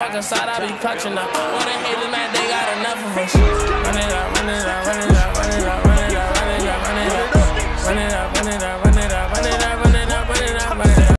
Fucking side, I be clutching up. All the haters mad, they got enough of us. Run it up, run it up, run it up, run it up, run it up, run it up, run it up, run it up, run it up.